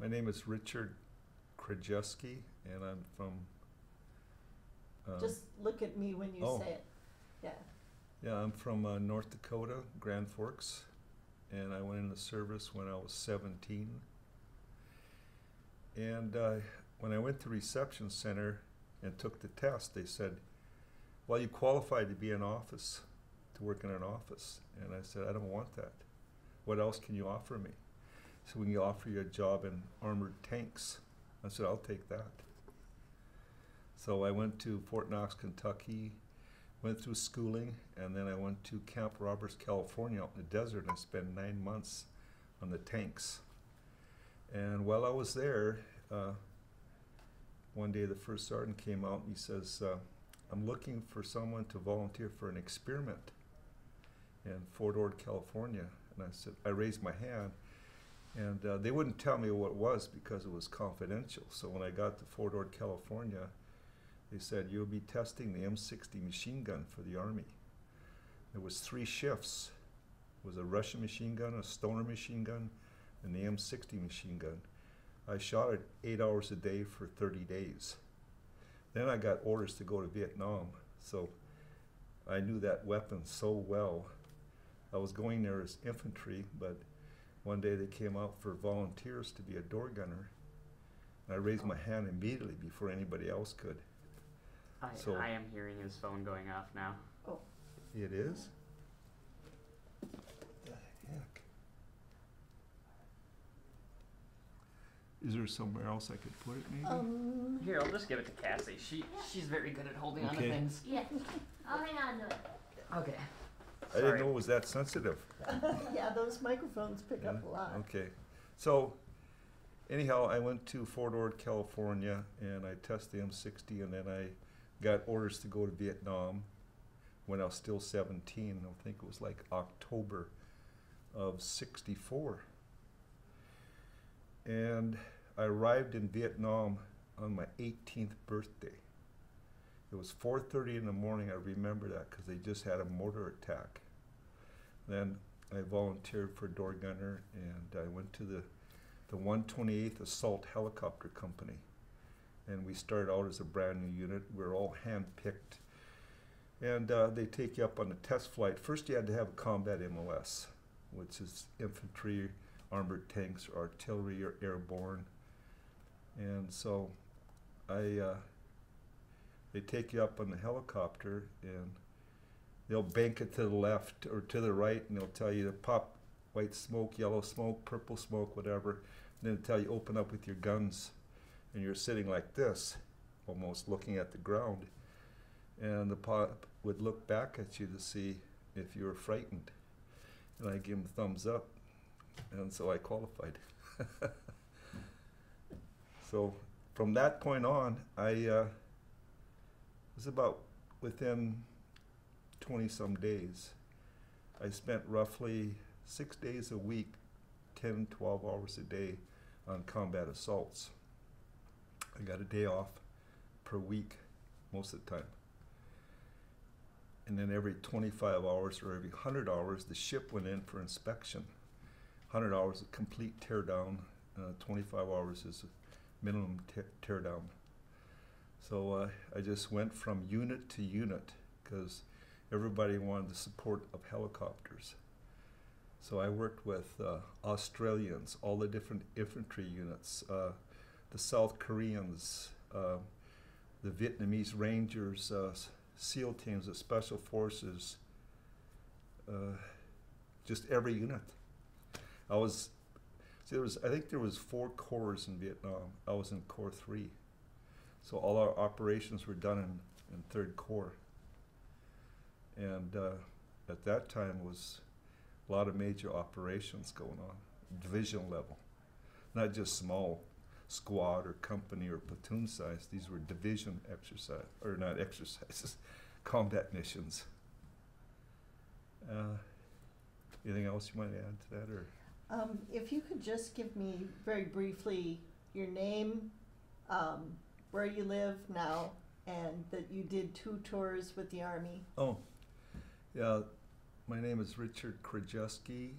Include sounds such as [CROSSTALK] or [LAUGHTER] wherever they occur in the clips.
My name is Richard Krajewski, and I'm from. uh, Just look at me when you oh. say it. Yeah. Yeah, I'm from uh, North Dakota, Grand Forks, and I went into service when I was 17. And uh, when I went to reception center and took the test, they said, "Well, you qualified to be in office, to work in an office." And I said, "I don't want that. What else can you offer me?" So we can offer you a job in armored tanks. I said, "I'll take that." So I went to Fort Knox, Kentucky, went through schooling, and then I went to Camp Roberts, California, out in the desert, and spent nine months on the tanks. And while I was there, uh, one day the first sergeant came out and he says, uh, "I'm looking for someone to volunteer for an experiment in Fort Ord, California." And I said, I raised my hand, and uh, they wouldn't tell me what it was because it was confidential. So when I got to Fort Ord, California, they said you'll be testing the M60 machine gun for the Army. There was three shifts. It was a Russian machine gun, a Stoner machine gun, and the M60 machine gun. I shot it eight hours a day for 30 days. Then I got orders to go to Vietnam, so I knew that weapon so well. I was going there as infantry, but one day they came out for volunteers to be a door gunner. And I raised my hand immediately before anybody else could. I, So- I am hearing his phone going off now. Oh, It is? The heck? Is there somewhere else I could put it maybe? Um, Here, I'll just give it to Cassie. She she's very good at holding on to Okay. things. Yeah, [LAUGHS] I'll hang on to it. Okay. I didn't Sorry. know it was that sensitive. [LAUGHS] yeah, those microphones pick up a lot. Okay, so anyhow, I went to Fort Ord, California, and I tested the M60, and then I got orders to go to Vietnam when I was still 17. I think it was like October of 64. And I arrived in Vietnam on my 18th birthday. It was 4:30 in the morning. I remember that because they just had a mortar attack. Then I volunteered for door gunner, and I went to the the 128th Assault Helicopter Company, and we started out as a brand new unit. We are all hand-picked, and uh, they take you up on a test flight. First, you had to have a combat MOS, which is infantry, armored tanks, or artillery, or airborne. And so, I uh, they take you up on the helicopter, and they'll bank it to the left or to the right, and they'll tell you to pop white smoke, yellow smoke, purple smoke, whatever. And then tell you open up with your guns, and you're sitting like this, almost looking at the ground. And the pilot would look back at you to see if you were frightened, and I give him a thumbs up, and so I qualified. [LAUGHS] so from that point on, I uh, was about within 20 some days. I spent roughly six days a week, 10, 12 hours a day on combat assaults. I got a day off per week most of the time. And then every 25 hours or every 100 hours, the ship went in for inspection. 100 hours of complete tear down, uh, 25 hours is a minimum te- tear down. So uh, I just went from unit to unit because everybody wanted the support of helicopters. So I worked with uh, Australians, all the different infantry units, uh, the South Koreans, uh, the Vietnamese Rangers, uh, SEAL teams, the Special Forces, uh, just every unit. I was, see, there was, I think there was four corps in Vietnam. I was in Corps Three, so all our operations were done in, in Third Corps. And uh, at that time was a lot of major operations going on, division level, not just small squad or company or platoon size. These were division exercise or not exercises, [LAUGHS] combat missions. Uh, anything else you might add to that, or Um, if you could just give me very briefly your name, um, where you live now, and that you did two tours with the Army. oh, yeah, my name is Richard Krajewski,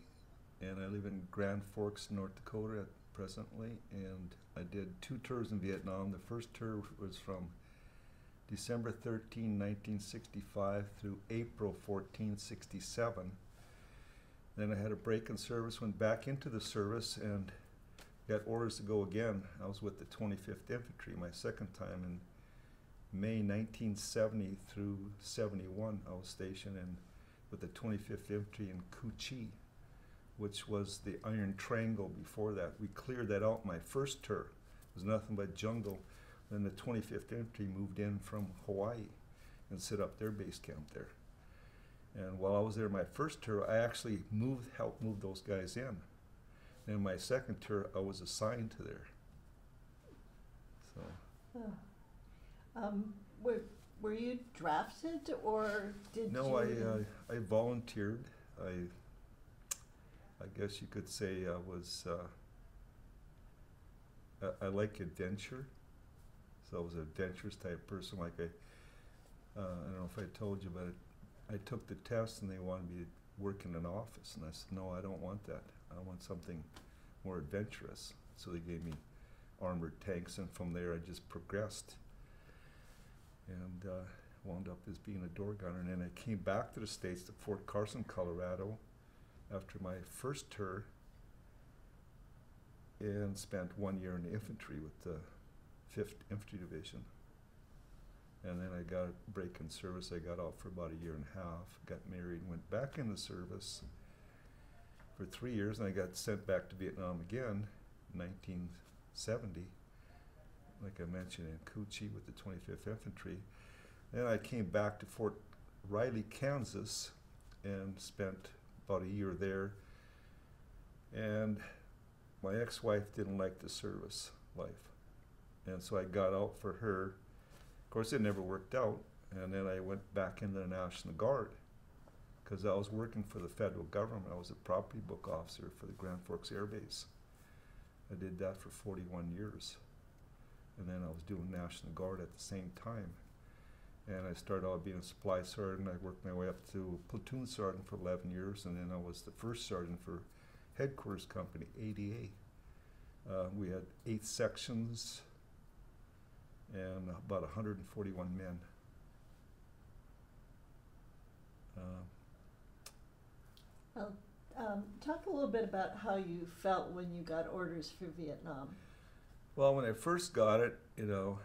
and I live in Grand Forks, North Dakota, presently, and I did two tours in Vietnam. The first tour was from December 13, 1965 through April 14, 67. Then I had a break in service, went back into the service, and got orders to go again. I was with the 25th Infantry my second time in May 1970 through 71. I was stationed in with the 25th Infantry in Cu Chi, which was the Iron Triangle before that. We cleared that out my first tour. It was nothing but jungle. Then the 25th Infantry moved in from Hawaii and set up their base camp there. And while I was there my first tour, I actually moved, helped move those guys in. And my second tour, I was assigned to there. So, Oh. Um, were, were you drafted or did no, you? I, uh, I volunteered. I, I guess you could say I was, uh, I, I like adventure. So I was an adventurous type person. Like I, uh, I don't know if I told you, but I took the test and they wanted me to work in an office, and I said, no, I don't want that. I want something more adventurous. So they gave me armored tanks, and from there I just progressed and uh, wound up as being a door gunner. And then I came back to the States to Fort Carson, Colorado after my first tour and spent one year in the infantry with the 5th Infantry Division. And then I got a break in service. I got off for about a year and a half, got married, went back in the service for three years, and I got sent back to Vietnam again 1970, like I mentioned, in Cu with the 25th Infantry. Then I came back to Fort Riley, Kansas, and spent about a year there. And my ex-wife didn't like the service life, and so I got out for her. Of course, it never worked out, and then I went back into the National Guard because I was working for the federal government. I was a property book officer for the Grand Forks Air Base. I did that for 41 years, and then I was doing National Guard at the same time. And I started out being a supply sergeant. I worked my way up to platoon sergeant for 11 years, and then I was the first sergeant for headquarters company, ADA. Uh, we had eight sections and about 141 men. Uh, Well, um, talk a little bit about how you felt when you got orders for Vietnam. well, when I first got it, you know,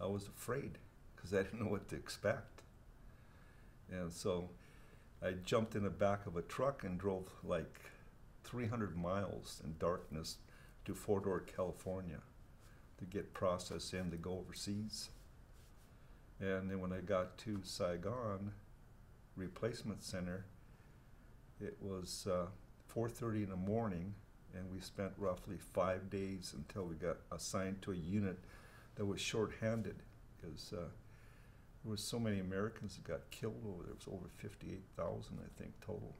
I was afraid because I [LAUGHS] didn't know what to expect. And so I jumped in the back of a truck and drove like 300 miles in darkness to Fort Ord, California to get processed in to go overseas. And then when I got to Saigon Replacement Center, it was uh, 4.30 in the morning and we spent roughly five days until we got assigned to a unit that was short-handed because uh, there was so many Americans that got killed over there. It was over 58,000, I think, total.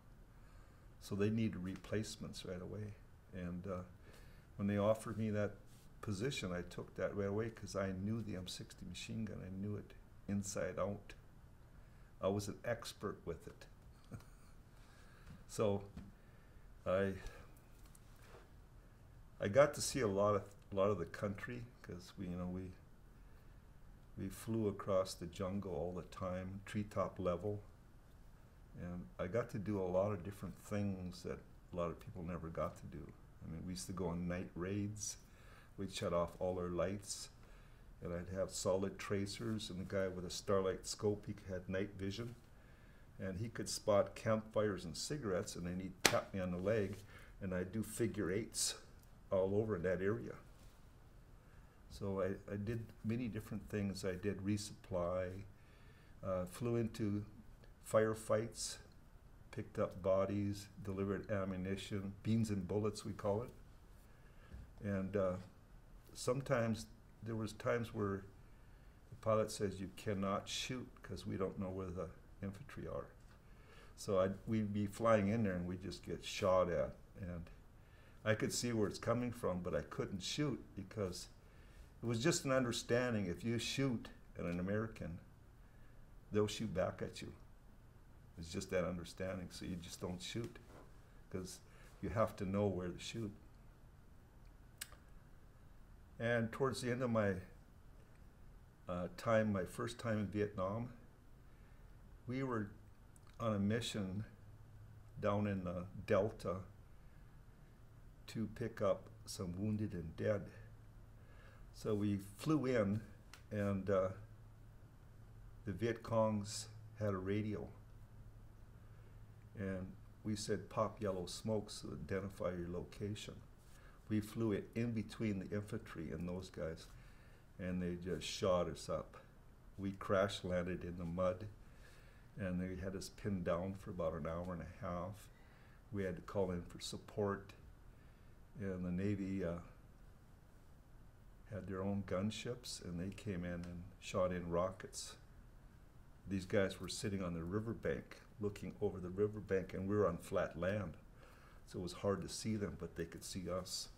So they needed replacements right away. And uh, when they offered me that position, I took that right away because I knew the M60 machine gun. I knew it inside out. I was an expert with it. So I I got to see a lot of a lot of the country because we you know we we flew across the jungle all the time, treetop level, and I got to do a lot of different things that a lot of people never got to do. I mean, we used to go on night raids. We'd shut off all our lights, and I'd have solid tracers, and the guy with a starlight scope, he had night vision, and he could spot campfires and cigarettes, and then he'd tap me on the leg, and I'd do figure eights all over in that area. So I, I did many different things. I did resupply, uh, flew into firefights, picked up bodies, delivered ammunition, beans and bullets we call it. And uh, sometimes there was times where the pilot says you cannot shoot because we don't know where the infantry are. So I'd, we'd be flying in there and we'd just get shot at. And I could see where it's coming from, but I couldn't shoot because it was just an understanding if you shoot at an American, they'll shoot back at you. It's just that understanding, so you just don't shoot because you have to know where to shoot. And towards the end of my uh, time, my first time in Vietnam, we were on a mission down in the Delta to pick up some wounded and dead. So we flew in, and uh, the Viet Congs had a radio. And we said, pop yellow smoke to identify your location. We flew it in between the infantry and those guys, and they just shot us up. We crash landed in the mud, and they had us pinned down for about an hour and a half. We had to call in for support, and the Navy uh, had their own gunships, and they came in and shot in rockets. These guys were sitting on the riverbank, looking over the riverbank, and we were on flat land, so it was hard to see them, but they could see us.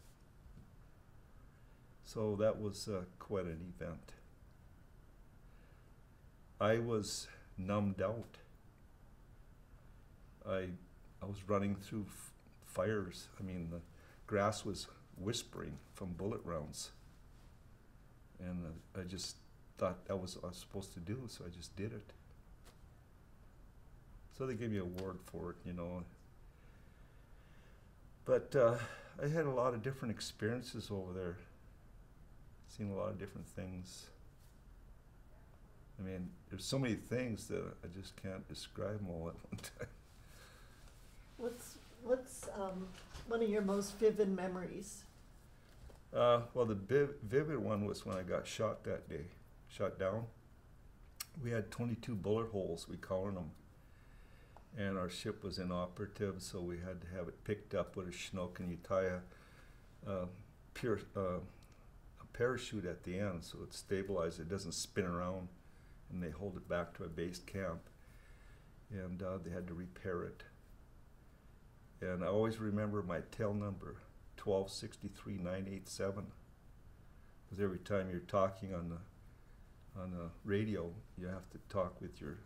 So that was uh, quite an event. I was numbed out. I I was running through fires. I mean, the grass was whispering from bullet rounds, and uh, I just thought that was what I was supposed to do, so I just did it. So they gave me a award for it, you know. But uh, I had a lot of different experiences over there. Seen a lot of different things. I mean, there's so many things that I just can't describe them all at [LAUGHS] one time. What's, what's, um, one of your most vivid memories? Uh, well, the viv- vivid one was when I got shot that day, shot down. We had 22 bullet holes, we called them, and our ship was inoperative, so we had to have it picked up with a Chinook, and you tie a, uh, pure, uh, a parachute at the end, so it stabilized, it doesn't spin around, and they hold it back to a base camp, and uh, they had to repair it. And I always remember my tail number, 1263987. Because every time you're talking on the on the radio, you have to talk with your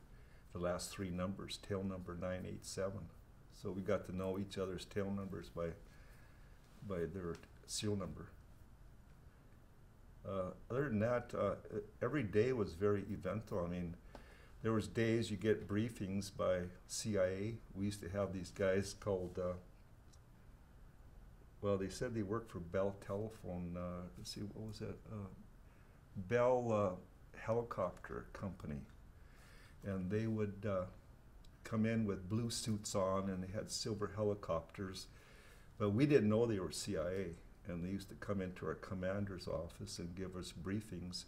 the last three numbers, tail number 987. So we got to know each other's tail numbers by by their seal number. Uh, other than that, uh, every day was very eventful. I mean, there was days you get briefings by CIA. We used to have these guys called, uh, well, they said they worked for Bell Telephone. Uh, let's see, what was that? Uh, Bell uh, Helicopter Company, and they would come in with blue suits on, and they had silver helicopters, but we didn't know they were CIA. And they used to come into our commander's office and give us briefings.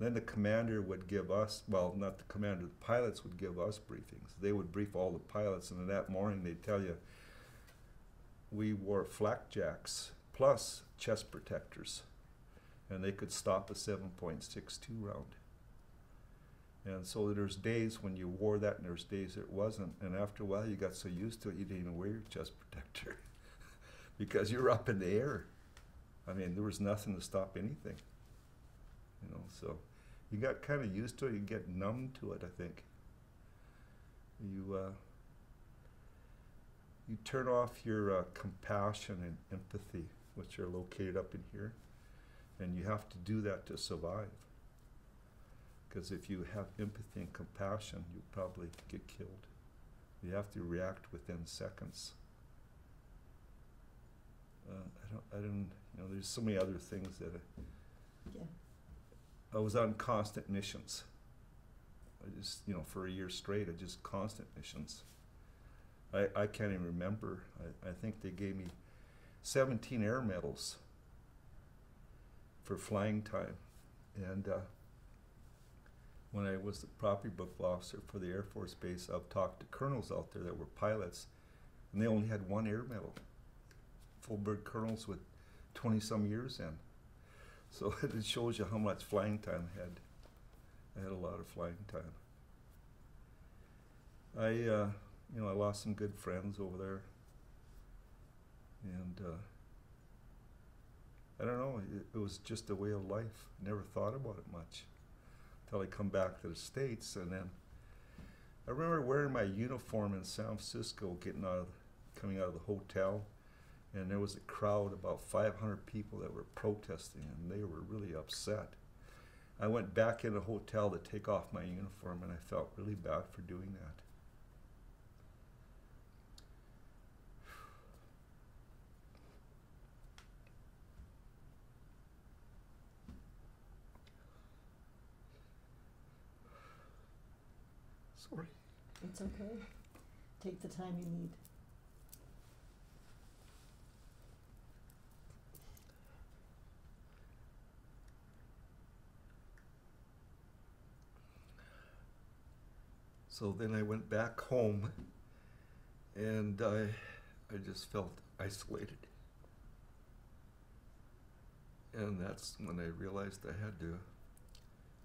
Then the commander would give us, well, not the commander, the pilots would give us briefings. They would brief all the pilots, and that morning they'd tell you we wore flak jacks plus chest protectors, and they could stop a 7.62 round. And so there's days when you wore that, and there's days it wasn't. And after a while, you got so used to it, you didn't even wear your chest protector [LAUGHS] because you're up in the air. I mean, there was nothing to stop anything you know so you got kind of used to it you get numb to it i think. You uh, you turn off your uh, compassion and empathy which are located up in here and you have to do that to survive. Because if you have empathy and compassion you probably get killed. You have to react within seconds uh, I don't, I don't, you know, there's so many other things that I, Yeah. I was on constant missions. I just, you know, for a year straight, I just constant missions. I, I can't even remember. I, I think they gave me 17 air medals for flying time. And uh, when I was the property book officer for the Air Force Base, I've talked to colonels out there that were pilots, and they only had one air medal. Full bird colonels with 20 some years in. So [LAUGHS] it shows you how much flying time I had. I had a lot of flying time. I, uh, you know, I lost some good friends over there, and uh, I don't know. It, it was just a way of life. Never thought about it much until I come back to the states, and then I remember wearing my uniform in San Francisco, getting out, of, coming out of the hotel, and there was a crowd about 500 people that were protesting, and they were really upset. I went back in the hotel to take off my uniform, and I felt really bad for doing that. Sorry. It's okay. Take the time you need. So then I went back home and I, I just felt isolated. And that's when I realized I had to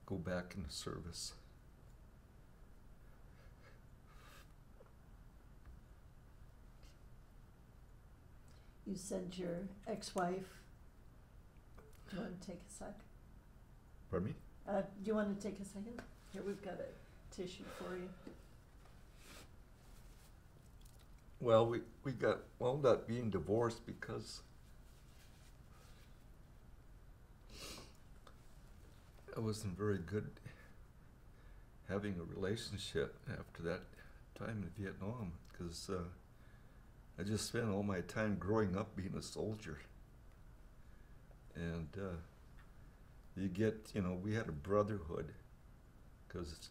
go back into service. You said your ex-wife. Do you want to take a sec? Pardon me? Uh, do you want to take a second? Here, we've got a tissue for you. Well, we, we got wound up being divorced because I wasn't very good having a relationship after that time in Vietnam because uh, I just spent all my time growing up being a soldier. And uh, you get, you know, we had a brotherhood because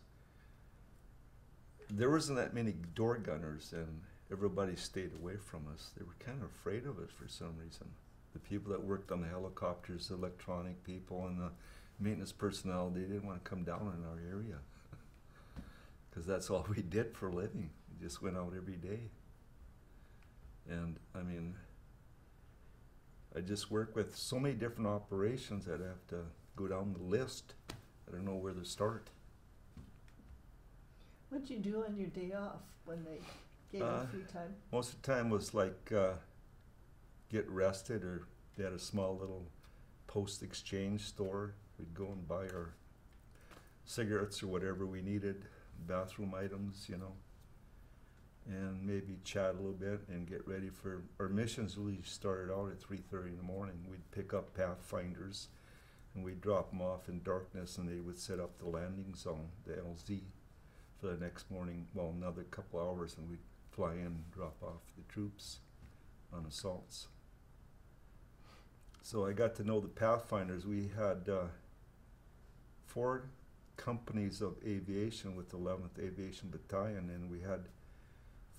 there wasn't that many door gunners and everybody stayed away from us. They were kind of afraid of us for some reason. The people that worked on the helicopters, the electronic people, and the maintenance personnel, they didn't want to come down in our area [LAUGHS] because that's all [LAUGHS] we did for a living. We just went out every day. And I mean, I just work with so many different operations that I have to go down the list. I don't know where to start. What'd you do on your day off when they gave Uh, you free time? Most of the time was like uh, get rested, or they had a small little post exchange store. We'd go and buy our cigarettes or whatever we needed, bathroom items, you know, and maybe chat a little bit and get ready for our missions. Really started out at three thirty in the morning. We'd pick up pathfinders, and we'd drop them off in darkness, and they would set up the landing zone, the LZ, for the next morning. Well, another couple hours, and we'd fly in and drop off the troops on assaults. So I got to know the Pathfinders. We had uh, four companies of aviation with the 11th Aviation Battalion, and we had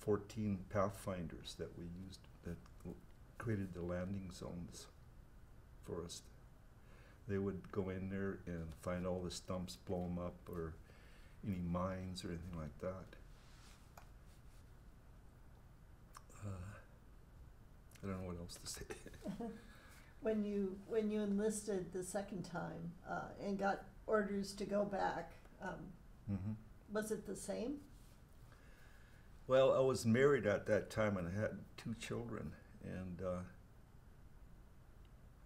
14 Pathfinders that we used that created the landing zones for us. They would go in there and find all the stumps, blow them up, or any mines or anything like that. Uh, I don't know what else to say. [LAUGHS] When you when you enlisted the second time uh, and got orders to go back, um, mm-hmm. was it the same? Well, I was married at that time and I had two children, and uh,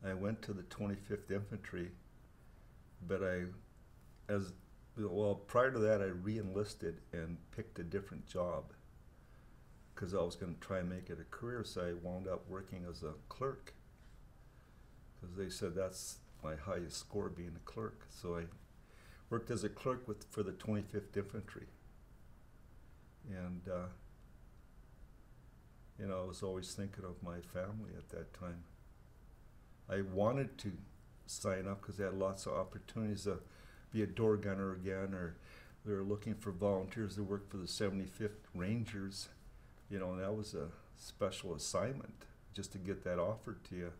I went to the 25th Infantry, but I, as well, prior to that, I re-enlisted and picked a different job because I was going to try and make it a career. So I wound up working as a clerk because they said that's my highest score being a clerk. So I worked as a clerk with for the 25th Infantry and uh, you know, I was always thinking of my family at that time. I wanted to sign up because they had lots of opportunities to be a door gunner again, or they were looking for volunteers to work for the 75th Rangers. You know, that was a special assignment just to get that offered to you.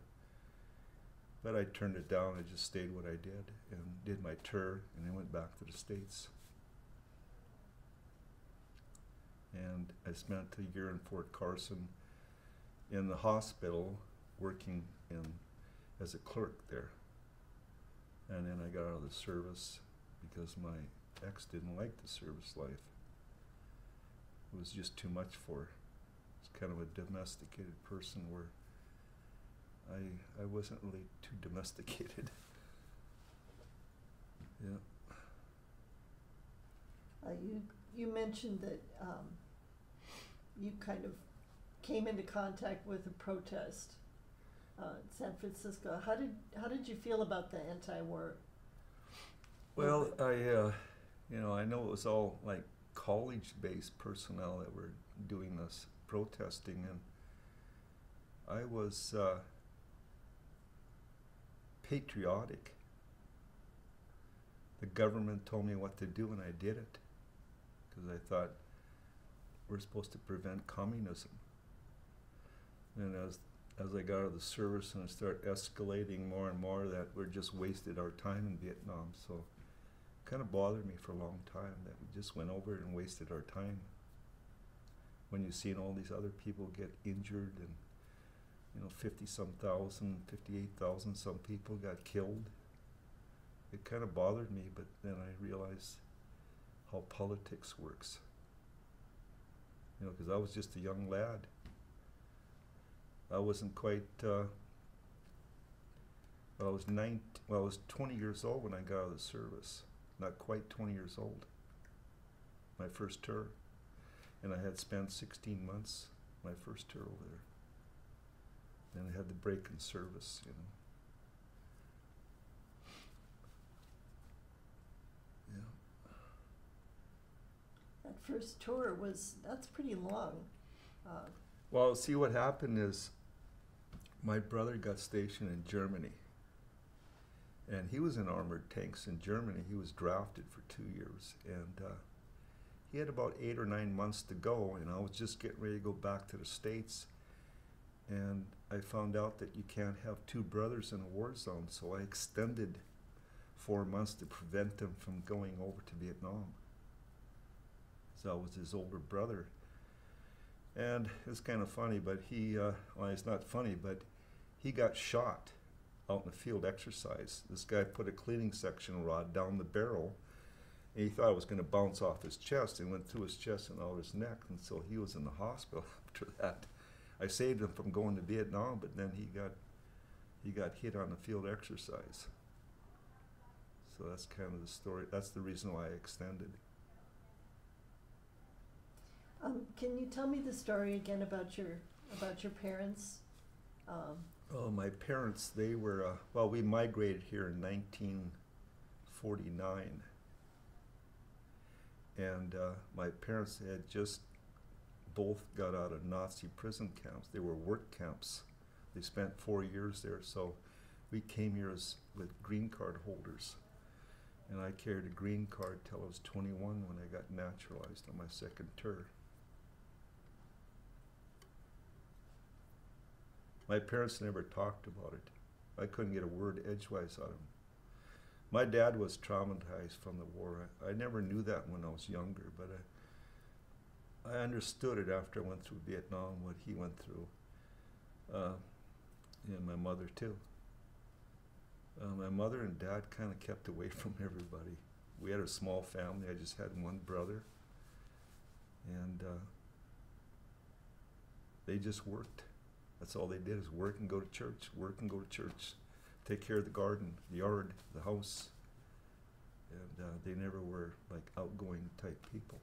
But I turned it down. I just stayed what I did and did my tour, and then went back to the States. and I spent a year in Fort Carson in the hospital working in as a clerk there. And then I got out of the service because my ex didn't like the service life. It was just too much for her. It's kind of a domesticated person where I I wasn't really too domesticated. [LAUGHS] yeah. Uh, you you mentioned that um, you kind of came into contact with a protest uh, San Francisco. How did how did you feel about the anti-war? Well, I, uh, you know, I know it was all like college-based personnel that were doing this protesting, and I was uh, patriotic. The government told me what to do, and I did it because I thought we're supposed to prevent communism. And as as I got out of the service and it started escalating more and more, that we're just wasted our time in Vietnam. So kind of bothered me for a long time that we just went over it and wasted our time. When you've seen all these other people get injured and, you know, 50 some thousand, 58,000 some people got killed, it kind of bothered me, but then I realized how politics works. You know, because I was just a young lad. I wasn't quite, uh, I was nine, well, I was 20 years old when I got out of the service not quite 20 years old, my first tour. And I had spent 16 months my first tour over there. Then I had the break in service, you know. Yeah. That first tour was that's pretty long. Uh, Well, see what happened is my brother got stationed in Germany. And he was in armored tanks in Germany. He was drafted for two years. And uh, he had about eight or nine months to go. And I was just getting ready to go back to the States. And I found out that you can't have two brothers in a war zone. So I extended four months to prevent them from going over to Vietnam. So I was his older brother. And it's kind of funny, but he, uh, well, it's not funny, but he got shot out in the field exercise. This guy put a cleaning section rod down the barrel, and he thought it was going to bounce off his chest, and went through his chest and out his neck, and so he was in the hospital [LAUGHS] after that. I saved him from going to Vietnam, but then he got he got hit on the field exercise. So that's kind of the story. That's the reason why I extended. um, can you tell me the story again about your about your parents? Um, Oh, my parents, they were, uh, well, we migrated here in 1949. And uh, my parents had just both got out of Nazi prison camps. They were work camps. They spent four years there. So we came here as, with green card holders. And I carried a green card till I was 21 when I got naturalized on my second tour. My parents never talked about it. I couldn't get a word edgewise out of them. My dad was traumatized from the war. I, I never knew that when I was younger, but I, I understood it after I went through Vietnam, what he went through. Uh, and my mother, too. Uh, my mother and dad kind of kept away from [LAUGHS] everybody. We had a small family. I just had one brother. And uh, they just worked. That's all they did is work and go to church, work and go to church, take care of the garden, the yard, the house. And uh, they never were like outgoing type people.